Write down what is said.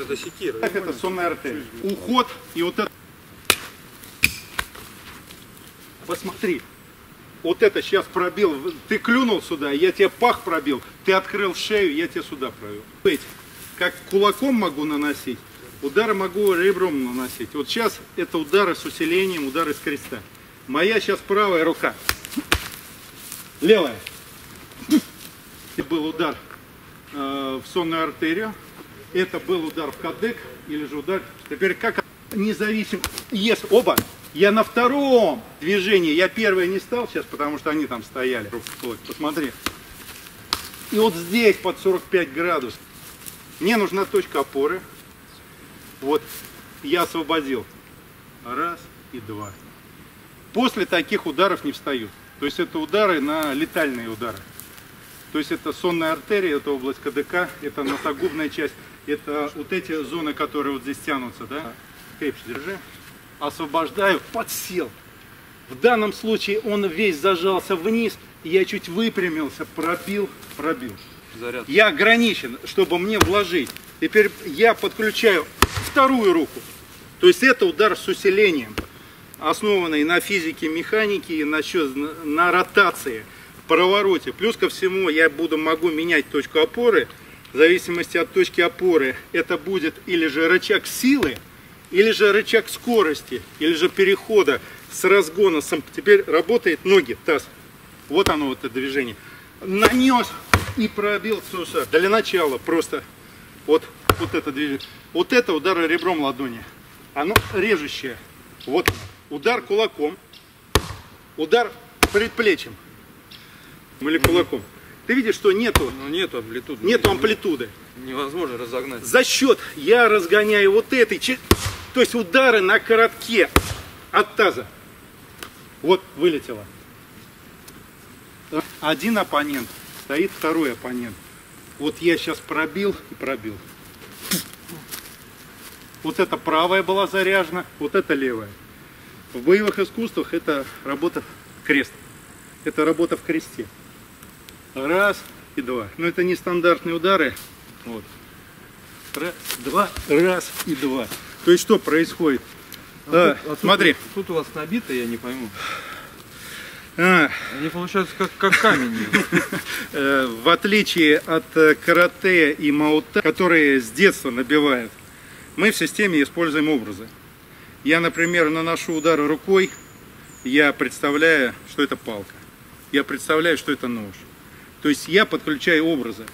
Это секира. Так это сонная артерия. Уход и вот это. Посмотри. Вот это сейчас пробил. Ты клюнул сюда, я тебе пах пробил. Ты открыл шею, я тебе сюда провел. Как кулаком могу наносить, удары могу ребром наносить. Вот сейчас это удары с усилением, удары с креста. Моя сейчас правая рука. Левая. Был удар э, в сонную артерию. Это был удар в кадык или же удар. Теперь как независимо. Есть оба. Я на втором движении. Я первое не стал сейчас, потому что они там стояли. Посмотри. И вот здесь под 45 градусов. Мне нужна точка опоры. Вот я освободил. Раз и два. После таких ударов не встают. То есть это удары на летальные удары. То есть это сонная артерия, это область КДК, это носогубная часть, это вот эти зоны, которые вот здесь тянутся, да? Крепче держи. Освобождаю, подсел. В данном случае он весь зажался вниз, я чуть выпрямился, пробил, пробил. Заряд. Я ограничен, чтобы мне вложить. Теперь я подключаю вторую руку. То есть это удар с усилением, основанный на физике, механике и на, на ротации, повороте. Плюс ко всему я буду, могу менять точку опоры. В зависимости от точки опоры это будет или же рычаг силы, или же рычаг скорости, или же перехода с разгона. Теперь работает ноги, таз. Вот оно, вот это движение. Нанес и пробил слушай, Для начала просто вот, вот это движение. Вот это удар ребром ладони. Оно режущее. Вот удар кулаком, удар предплечьем или кулаком. Ты видишь, что нету, Ну нету амплитуды. нету амплитуды. Невозможно разогнать. За счет я разгоняю вот этой, то есть удары на коротке от таза. Вот вылетело. Один оппонент, стоит второй оппонент. Вот я сейчас пробил и пробил. Вот это правая была заряжена, вот это левая. В боевых искусствах это работа крест. Это работа в кресте. Раз и два. Но это не стандартные удары. Вот. Раз, два, раз и два. То есть что происходит? А, тут- а тут- смотри. Тут у вас набито, я не пойму. А, Они получаются как, как камень. э, в отличие от э, карате и маута, которые с детства набивают, мы в системе используем образы. Я, например, наношу удары рукой, я представляю, что это палка. Я представляю, что это нож. То есть я подключаю образы.